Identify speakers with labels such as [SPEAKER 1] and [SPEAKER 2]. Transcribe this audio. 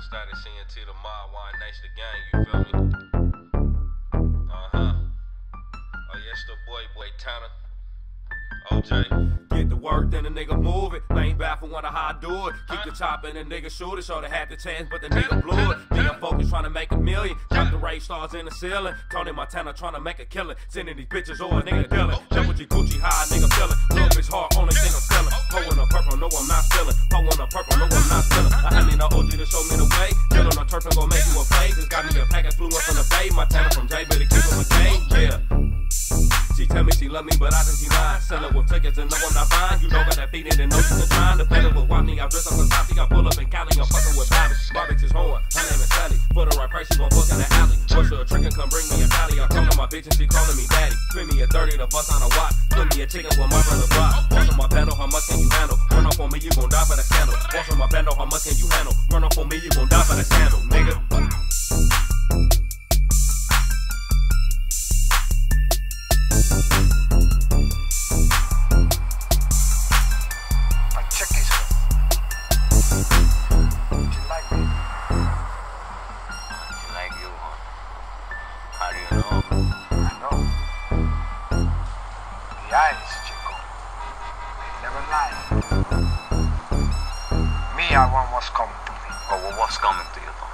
[SPEAKER 1] done started seeing to the mob, wine next the gang, you feel me? Uh huh. Oh, yes, the boy, boy Tanner. OJ.
[SPEAKER 2] Get the work, then the nigga move it. Lane baffle wonder how I do it. Keep the top and the nigga shoot it. Shoulda had the chance, but the nigga blew it. Nigga focused trying to make a million. Drop the race stars in the ceiling. Tony Montana trying to make a killing. Sending these bitches over, nigga dealing. Double G Gucci high, nigga feeling. I'm not stealing. Pour in a purple, no I'm not stealing. I need an OG to show me the way. Kill on a turf and gon' make you a fade. Just got me a package flew up from the bay. Montana from J, it keep him a game. Yeah. She tell me she love me, but I think she lying. Sell her with tickets and no I'm not buying. You know got that feet in and know she's trying to play with Watney. I dress up a Sassy, I pull up in Cali, I'm fucking with Bobby. Barbecue is horn, her name is Sally. For the right price, she gon' fuck in the alley. Her a trick and come bring me a tally. I'm talking my bitch and she calling me daddy. Spin me a 30 to bust on a watch. Put me a chicken with my brother Bob. Watch on my bando, how much can you handle? Run up on me, you gon' die for the scandal. Watch on my bando, how much can you handle? Run up on me, you gon' die for the scandal, nigga.
[SPEAKER 3] Check this out. I know. The eyes, Chico. They never lie. Me, I want what's coming to me.
[SPEAKER 4] Oh, well, what's coming to you, Tony?